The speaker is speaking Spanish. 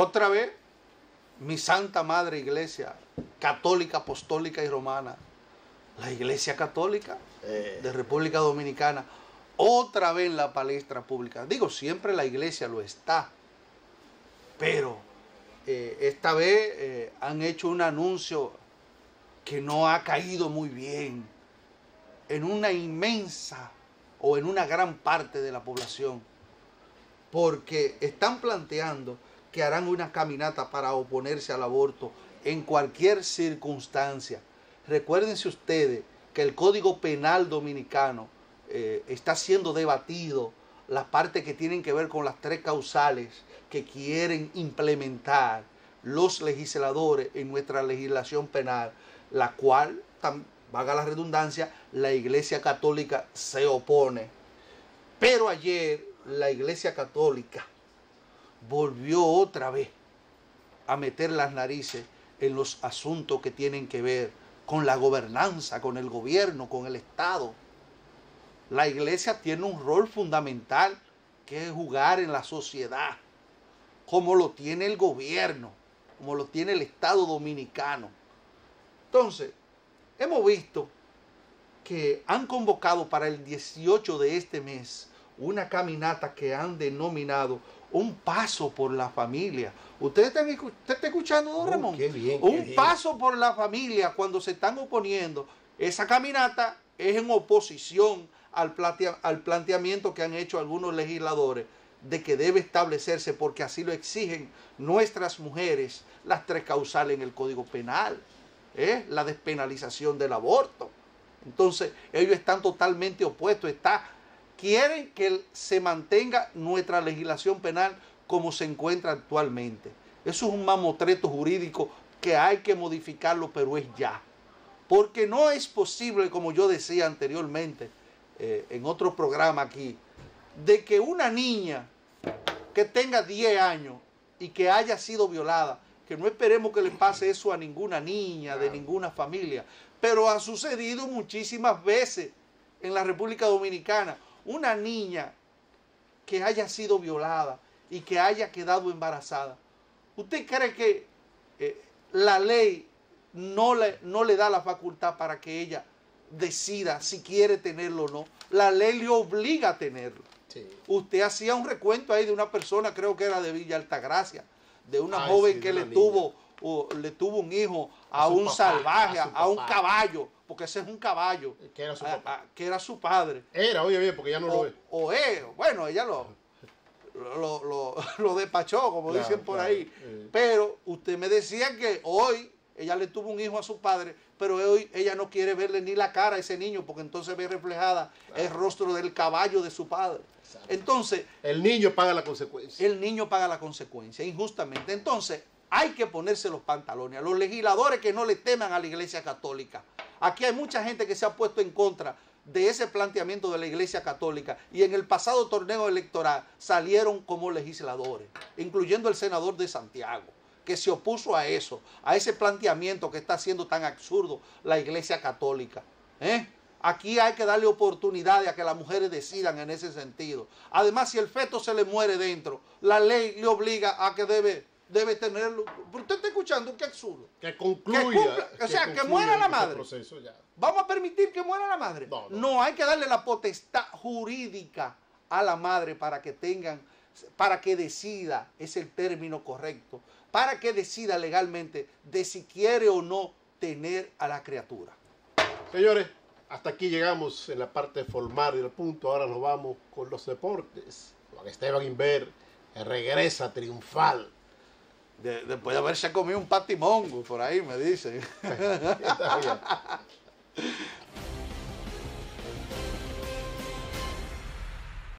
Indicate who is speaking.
Speaker 1: otra vez, mi Santa Madre Iglesia, católica, apostólica y romana, la Iglesia Católica
Speaker 2: Eh,
Speaker 1: de República Dominicana, otra vez en la palestra pública. Digo, siempre la Iglesia lo está, pero eh, esta vez eh, han hecho un anuncio que no ha caído muy bien en una inmensa o en una gran parte de la población, porque están planteando que harán una caminata para oponerse al aborto en cualquier circunstancia. Recuérdense ustedes que el Código Penal Dominicano eh, está siendo debatido, las partes que tienen que ver con las tres causales que quieren implementar los legisladores en nuestra legislación penal, la cual, valga la redundancia, la Iglesia Católica se opone. Pero ayer la Iglesia Católica volvió otra vez a meter las narices en los asuntos que tienen que ver con la gobernanza, con el gobierno, con el Estado. La iglesia tiene un rol fundamental que es jugar en la sociedad, como lo tiene el gobierno, como lo tiene el Estado dominicano. Entonces, hemos visto que han convocado para el 18 de este mes una caminata que han denominado un paso por la familia. ¿Ustedes están usted está escuchando, don
Speaker 2: Oh,
Speaker 1: Ramón?
Speaker 2: qué bien, qué
Speaker 1: un
Speaker 2: bien.
Speaker 1: paso por la familia cuando se están oponiendo. Esa caminata es en oposición al, al planteamiento que han hecho algunos legisladores de que debe establecerse, porque así lo exigen nuestras mujeres, las tres causales en el Código Penal, ¿eh? la despenalización del aborto. Entonces, ellos están totalmente opuestos. Está, quieren que se mantenga nuestra legislación penal como se encuentra actualmente. Eso es un mamotreto jurídico que hay que modificarlo, pero es ya. Porque no es posible, como yo decía anteriormente eh, en otro programa aquí, de que una niña que tenga 10 años y que haya sido violada, que no esperemos que le pase eso a ninguna niña de ninguna familia, pero ha sucedido muchísimas veces en la República Dominicana. Una niña que haya sido violada y que haya quedado embarazada. ¿Usted cree que eh, la ley no le, no le da la facultad para que ella decida si quiere tenerlo o no? La ley le obliga a tenerlo.
Speaker 2: sí.
Speaker 1: Usted hacía un recuento ahí de una persona, creo que era de Villa Altagracia, de una
Speaker 2: Ay,
Speaker 1: joven
Speaker 2: sí,
Speaker 1: que le tuvo, o le tuvo un hijo a, un
Speaker 2: papá,
Speaker 1: salvaje,
Speaker 2: a
Speaker 1: a, un caballo, porque ese es un caballo,
Speaker 2: Que era su
Speaker 1: a-
Speaker 2: papá.
Speaker 1: a- que era su padre.
Speaker 2: Era, oye bien, porque ya no lo ve.
Speaker 1: o es, bueno, ella lo, lo, lo, lo despachó, como
Speaker 2: Claro,
Speaker 1: dicen por
Speaker 2: claro,
Speaker 1: ahí.
Speaker 2: eh.
Speaker 1: Pero usted me decía que hoy ella le tuvo un hijo a su padre, pero hoy ella no quiere verle ni la cara a ese niño, porque entonces ve reflejada el rostro del caballo de su padre.
Speaker 2: Exacto.
Speaker 1: Entonces,
Speaker 2: El niño paga la consecuencia.
Speaker 1: el niño paga la consecuencia, injustamente. Entonces, hay que ponerse los pantalones. A los legisladores que no le teman a la iglesia católica. Aquí hay mucha gente que se ha puesto en contra de ese planteamiento de la iglesia católica y en el pasado torneo electoral salieron como legisladores, incluyendo el senador de Santiago, que se opuso a eso, a ese planteamiento que está haciendo tan absurdo la iglesia católica. ¿eh? Aquí hay que darle oportunidades a que las mujeres decidan en ese sentido. Además, si el feto se le muere dentro, la ley le obliga a que debe, debe tenerlo. Pero usted está escuchando, qué absurdo.
Speaker 2: Que concluya.
Speaker 1: Que cumpla, o sea, que muera la
Speaker 2: ese
Speaker 1: madre.
Speaker 2: proceso ya.
Speaker 1: ¿Vamos a permitir que muera la madre?
Speaker 2: No, no.
Speaker 1: No, hay que darle la potestad jurídica a la madre para que tengan, para que decida, es el término correcto, para que decida legalmente de si quiere o no tener a la criatura.
Speaker 2: Señores, hasta aquí llegamos en la parte formal del punto. Ahora nos vamos con los deportes. Juan Esteban Inver regresa triunfal.
Speaker 1: De- después de haberse comido un patimongo, por ahí me dicen.